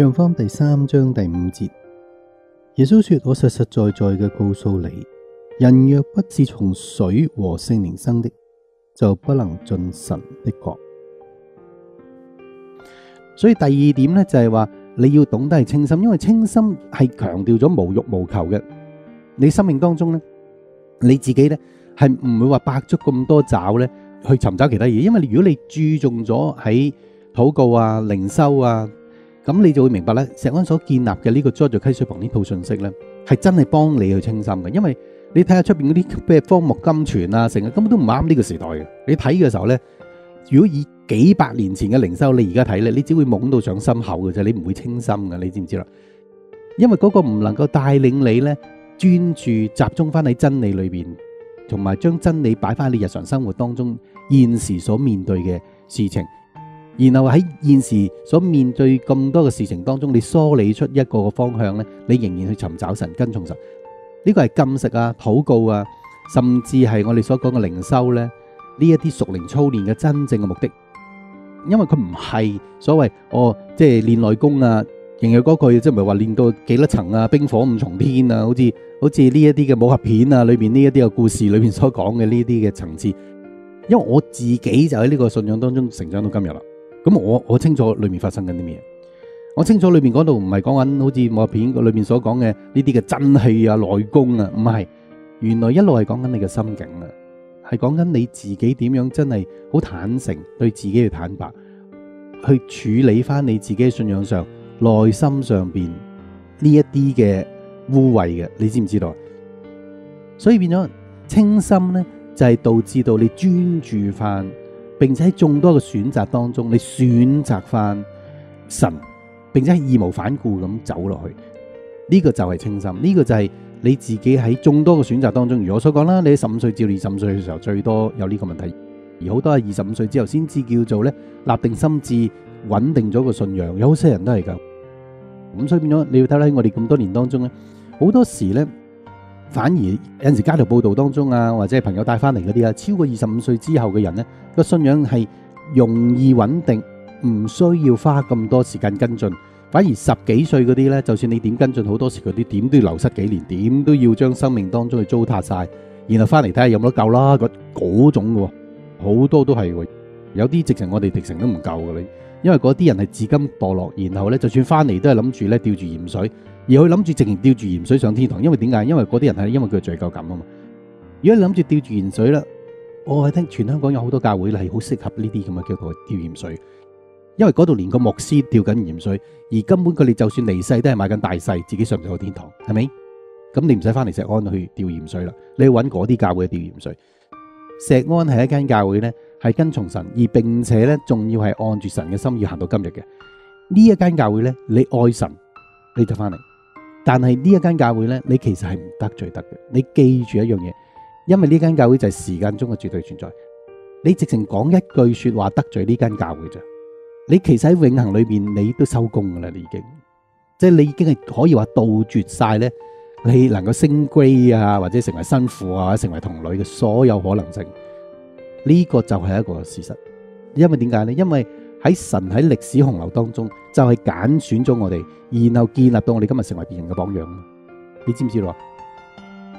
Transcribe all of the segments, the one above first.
約翰福音第三章第五節，耶穌說：我實實在在嘅告訴你，人若不是從水和聖靈生的，就不能進神的国。所以第二點呢，就係話你要懂得係清心，因為清心係強調咗無欲無求嘅。你生命當中呢，你自己呢，係唔會話百足咁多爪呢去尋找其他嘢，因為如果你注重咗喺祷告啊、靈修啊，咁你就會明白咧，石安所建立嘅呢個 George 溪水旁呢套信息呢，係真係幫你去清心嘅。因為你睇下出边嗰啲咩荒漠金泉啊，成日根本都唔啱呢個時代嘅。你睇嘅時候呢，如果以幾百年前嘅靈修，你而家睇咧，你只會懵到上心口嘅啫，你唔會清心嘅，你知唔知啦？因為嗰個唔能夠帶領你呢，專注集中翻喺真理裏邊，同埋將真理擺翻喺你日常生活當中現時所面對嘅事情，然後喺現時所面對咁多嘅事情當中，你梳理出一個個方向呢，你仍然去尋找神、跟從神，呢個係禁食啊、禱告啊，甚至係我哋所講嘅靈修呢，呢一啲屬靈操練嘅真正嘅目的。因為佢唔係所謂哦，即係練內功啊，仍有嗰句，即係唔係話練到幾多層啊，冰火五重天啊，好似好似呢一啲嘅武俠片啊，裏邊呢一啲嘅故事裏邊所講嘅呢啲嘅層次。因為我自己就喺呢個信仰當中成長到今日啦，咁我我清楚裏面發生緊啲咩，我清楚裏面嗰度唔係講緊好似武片裏面所講嘅呢啲嘅真氣啊、內功啊，唔係，原來一路係講緊你嘅心境啊。係講緊你自己點樣真係好坦誠對自己嘅坦白，去處理翻你自己嘅信仰上內心上边呢一啲嘅污秽嘅，你知唔知道？所以變咗清心呢，就係導致到你專注翻，並且喺眾多嘅選擇當中，你選擇翻神，並且係義無反顧咁走落去。呢個就係清心，呢個就係。你自己喺眾多嘅選擇當中，如我所講啦，你喺十五歲至二十五歲嘅時候最多有呢個問題，而好多係二十五歲之後先至叫做咧立定心志、穩定咗個信仰，有好些人都係咁。咁所以變咗你要睇喺我哋咁多年當中咧，好多時咧反而有陣時街頭報道當中啊，或者係朋友帶翻嚟嗰啲啊，超過二十五歲之後嘅人咧個信仰係容易穩定，唔需要花咁多時間跟進。反而十幾歲嗰啲呢，就算你點跟進，好多時嗰啲點都要流失幾年，點都要將生命當中去糟蹋晒，然後翻嚟睇下有冇得救啦。嗰嗰種嘅，好多都係，有啲直情我哋直情都唔夠嘅你，因為嗰啲人係至今墮落，然後呢，就算翻嚟都係諗住呢吊住鹽水，而佢諗住直情吊住鹽水上天堂，因為點解？因為嗰啲人係因為佢罪疚感啊嘛。如果你諗住吊住鹽水啦，我係聽全香港有好多教會係好適合呢啲咁嘅叫做吊鹽水。因為嗰度連個牧師吊緊鹽水，而根本佢哋就算離世都係買緊大細，自己上唔上天堂，係咪？咁你唔使翻嚟石安去吊鹽水啦，你去揾嗰啲教會吊鹽水。石安係一間教會呢，係跟從神，而並且呢，仲要係按住神嘅心意行到今日嘅。呢一間教會呢，你愛神，你就翻嚟。但係呢一間教會呢，你其實係唔得罪得嘅。你記住一樣嘢，因為呢間教會就係時間中嘅絕對存在。你直情講一句說話得罪呢間教會咋？你其實喺永恆裏邊，你都收工噶啦，你已經，即係你已經係可以話杜絕晒咧，你能夠升 g 啊，或者成為新婦啊，或者成為童女嘅所有可能性，呢個就係一個事實。因為點解咧？因為喺神喺歷史洪流當中，就係揀選咗我哋，然後建立到我哋今日成為別人嘅榜樣。你知唔知道？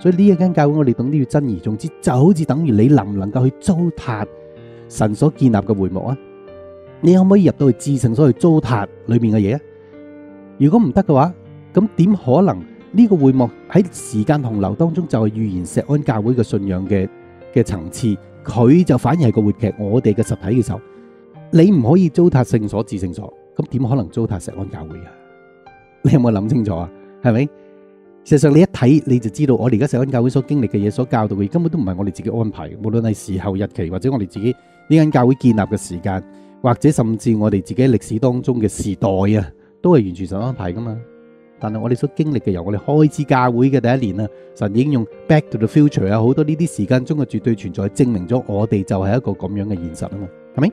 所以呢一間教會，我哋懂得要珍而重之，就好似等於你能唔能夠去糟蹋神所建立嘅會幕啊？你可唔可以入到去至聖所去糟蹋裏面嘅嘢啊？如果唔得嘅話，咁點可能呢個會幕喺時間洪流當中就係預言石安教會嘅信仰嘅嘅層次，佢就反而係個活劇，我哋嘅實體嘅時候，你唔可以糟蹋聖所至聖所，咁點可能糟蹋石安教會啊？你有冇諗清楚啊？係咪？事實上你一睇你就知道，我哋而家石安教會所經歷嘅嘢，所教導嘅嘢，根本都唔係我哋自己安排，無論係時候日期或者我哋自己呢間教會建立嘅時間。或者甚至我哋自己歷史當中嘅時代啊，都係完全神安排噶嘛。但係我哋所經歷嘅，由我哋開始教會嘅第一年啊，神已經用 Back to the Future 啊，好多呢啲時間中嘅絕對存在，證明咗我哋就係一個咁樣嘅現實啊嘛，係咪？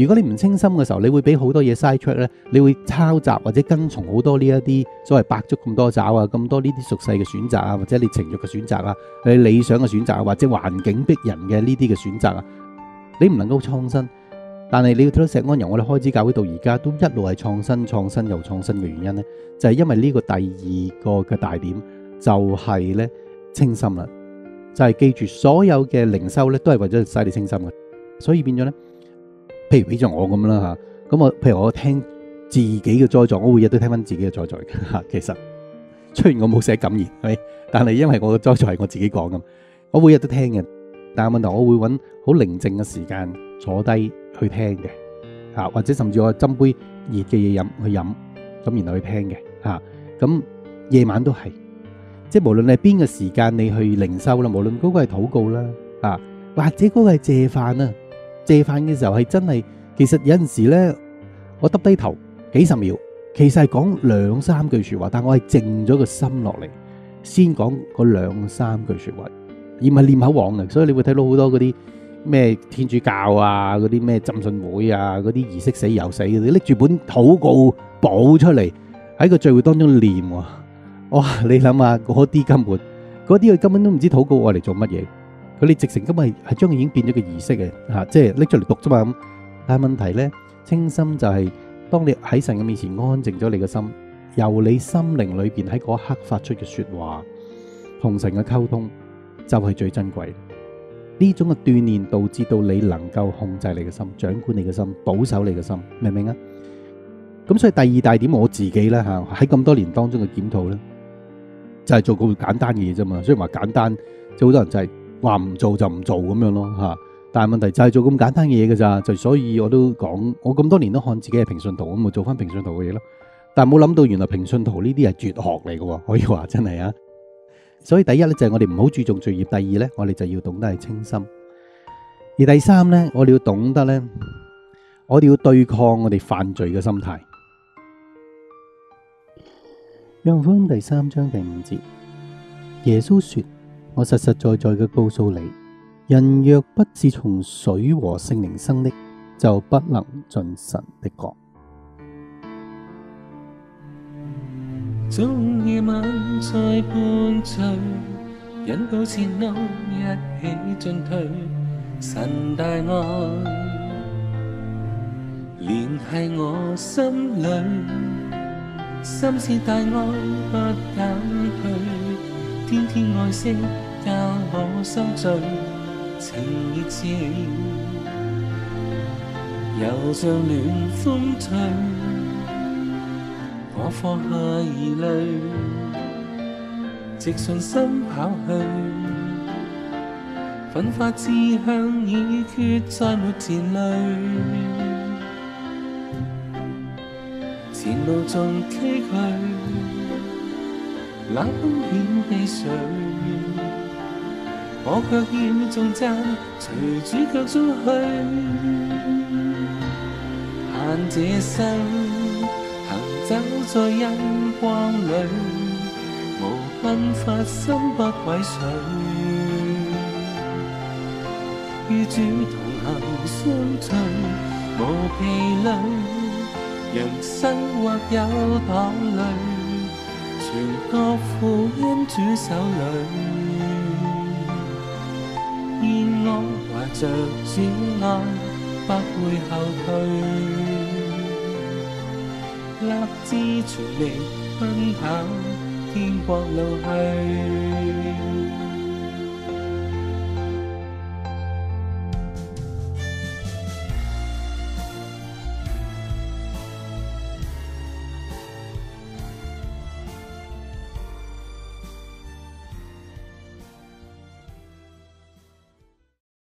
如果你唔清心嘅時候，你會俾好多嘢嘥出咧，你會抄襲或者跟從好多呢一啲所謂百足咁多爪啊，咁多呢啲俗世嘅選擇啊，或者你情慾嘅選擇啊，你理想嘅選擇啊，或者環境逼人嘅呢啲嘅選擇啊，你唔能夠創新。但係你要睇到石安由我哋開始教会到而家都一路係創新、創新又創新嘅原因呢，就係因為呢個第二個嘅大點就係咧清心啦，就係記住所有嘅靈修咧都係為咗使你清心嘅，所以變咗咧。譬如俾咗我咁啦吓，咁我譬如我聽自己嘅栽作，我每日都聽翻自己嘅栽作嘅吓。其實雖然我冇寫感言，係？但係因為我嘅栽作係我自己講咁，我每日都聽嘅。但係問題我會揾好寧靜嘅時間坐低去聽嘅吓，或者甚至我斟杯熱嘅嘢飲去飲，咁然後去聽嘅吓。咁夜晚都係，即係無論你係邊個時間你去靈修啦，無論嗰個係禱告啦啊，或者嗰個係借飯啦。借饭嘅時候係真係，其實有陣時咧，我耷低頭幾十秒，其實係講兩三句說話，但我係靜咗個心落嚟，先講嗰兩三句說話，而唔係念口往嘅。所以你會睇到好多嗰啲咩天主教啊，嗰啲咩浸信會啊，嗰啲儀式死又死嘅，你拎住本祷告簿出嚟喺個聚會當中念，哇！你諗下嗰啲根本，嗰啲佢根本都唔知祷告我嚟做乜嘢。佢哋直情今日係將佢已經變咗個儀式嘅嚇，即係拎出嚟讀啫嘛咁。但係問題咧，清心就係當你喺神嘅面前安靜咗你嘅心，由你心靈裏邊喺嗰刻發出嘅説話，同神嘅溝通就係最珍貴。呢種嘅鍛鍊導致到你能夠控制你嘅心，掌管你嘅心，保守你嘅心，明唔明啊？咁所以第二大點我自己咧嚇喺咁多年當中嘅檢討咧，就係做個簡單嘅嘢啫嘛。雖然話簡單，即係好多人就係。話唔做就唔做咁樣咯吓，但係問題就係做咁簡單嘅嘢㗎咋，就所以我都講，我咁多年都看自己係平信徒，咁咪做翻平信徒嘅嘢咯。但系冇諗到原來平信徒呢啲係絕學嚟嘅，可以話真係啊。所以第一咧就係我哋唔好注重罪业，第二咧我哋就要懂得係清心，而第三咧我哋要懂得咧，我哋要對抗我哋犯罪嘅心態。約翰福第三章第五節，耶穌說。我實實在在嘅告訴你，人若不是從水和聖靈生的，就不能進神的國。終夜晚在伴隨，引導前路一起進退，神大愛聯繫我心裏，心是大愛不減退，天天愛惜。我心醉，情熱熾，又像暖風吹。我放下疑慮，直信心跑去，奮發志向已決，再沒前慮。前路纵崎岖，冷風險悲水。我却要頌讚，隨主腳蹤去。盼這生行走在恩光裏，無困乏心不毀碎。與主同行相隨，無疲累。人生或有淌淚，全托付恩主手裏。我怀着主愛，不会后退，立志全力奔跑天国路去。